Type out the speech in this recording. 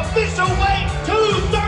official weight 230.